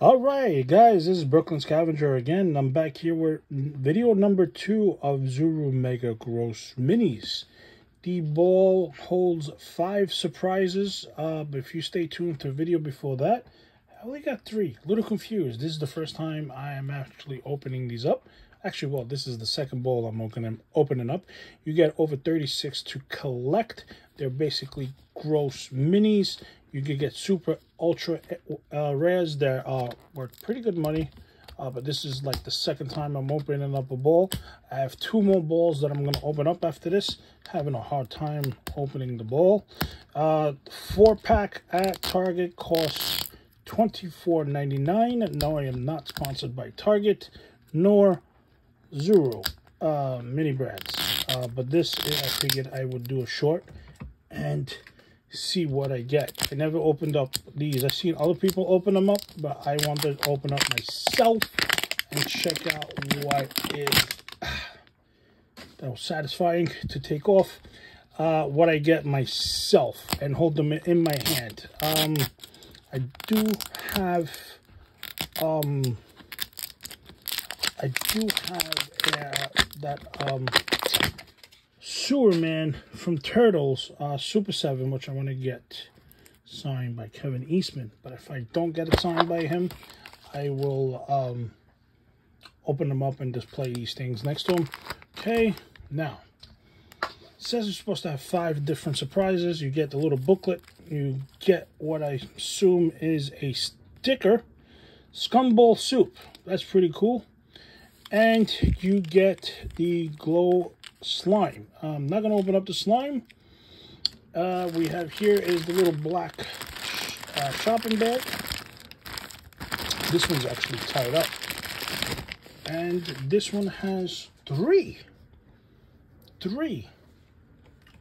All right, guys, this is Brooklyn Scavenger again. I'm back here with video number two of Zuru Mega Gross Minis. The ball holds five surprises. Uh, if you stay tuned to the video before that, I only got three. A little confused. This is the first time I am actually opening these up. Actually, well, this is the second ball I'm opening up. You get over 36 to collect. They're basically gross minis. You can get super ultra uh, rares that are worth pretty good money. Uh, but this is like the second time I'm opening up a ball. I have two more balls that I'm going to open up after this. Having a hard time opening the ball. Uh, four pack at Target costs $24.99. No, I am not sponsored by Target nor Zuru uh, mini brands. Uh, but this, I figured I would do a short and see what I get. I never opened up these. I've seen other people open them up, but I wanted to open up myself and check out what is that was satisfying to take off. Uh, what I get myself and hold them in my hand. Um, I do have, um, I do have uh, that um, Sewer Man from Turtles, uh, Super 7, which I want to get signed by Kevin Eastman. But if I don't get it signed by him, I will um, open them up and display these things next to him. Okay, now, says you're supposed to have five different surprises. You get the little booklet. You get what I assume is a sticker. Scumball Soup. That's pretty cool. And you get the glow slime. I'm not going to open up the slime. Uh, we have here is the little black uh, shopping bag. This one's actually tied up. And this one has three. Three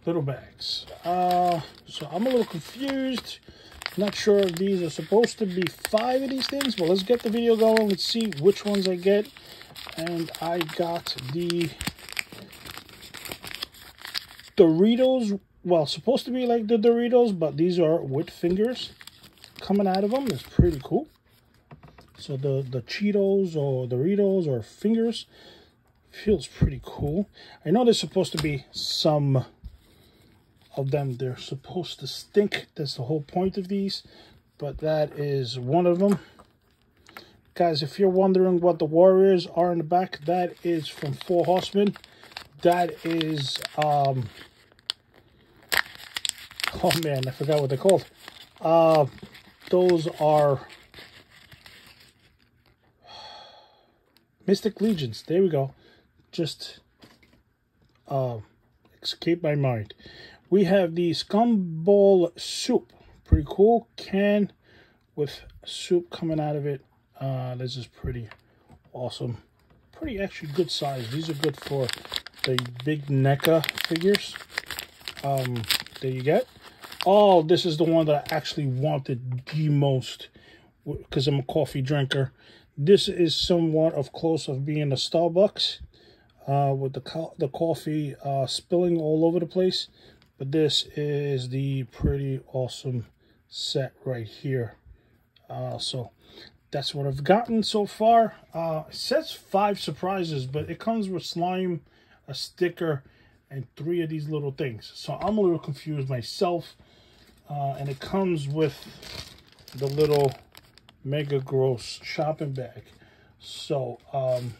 little bags. Uh, so I'm a little confused. Not sure if these are supposed to be five of these things. But let's get the video going. Let's see which ones I get. And I got the Doritos, well, supposed to be like the Doritos, but these are with fingers coming out of them. It's pretty cool. So the, the Cheetos or Doritos or fingers feels pretty cool. I know there's supposed to be some of them. They're supposed to stink. That's the whole point of these. But that is one of them. Guys, if you're wondering what the Warriors are in the back, that is from Four Horsemen. That is um, oh man, I forgot what they're called. Uh, those are Mystic Legions. There we go. Just uh, escape my mind. We have the Scumball Soup. Pretty cool. Can with soup coming out of it. Uh, this is pretty awesome. Pretty actually good size. These are good for the big NECA figures. Um, there you get. Oh, this is the one that I actually wanted the most because I'm a coffee drinker. This is somewhat of close of being a Starbucks uh, with the, co the coffee uh, spilling all over the place. But this is the pretty awesome set right here. Uh, so that's what I've gotten so far. Uh, it says five surprises, but it comes with slime, a sticker, and three of these little things. So I'm a little confused myself. Uh, and it comes with the little Mega Gross shopping bag. So, um,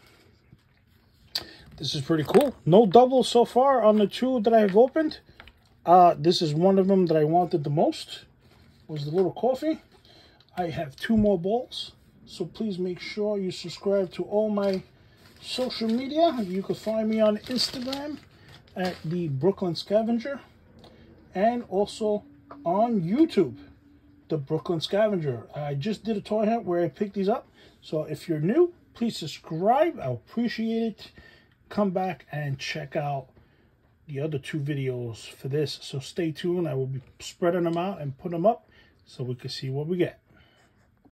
this is pretty cool. No doubles so far on the two that I've opened. Uh, this is one of them that I wanted the most. Was the little coffee. I have two more balls. So please make sure you subscribe to all my social media. You can find me on Instagram at the Brooklyn Scavenger. And also on YouTube, the Brooklyn Scavenger. I just did a toy hunt where I picked these up. So if you're new, please subscribe. I appreciate it. Come back and check out the other two videos for this. So stay tuned. I will be spreading them out and put them up so we can see what we get.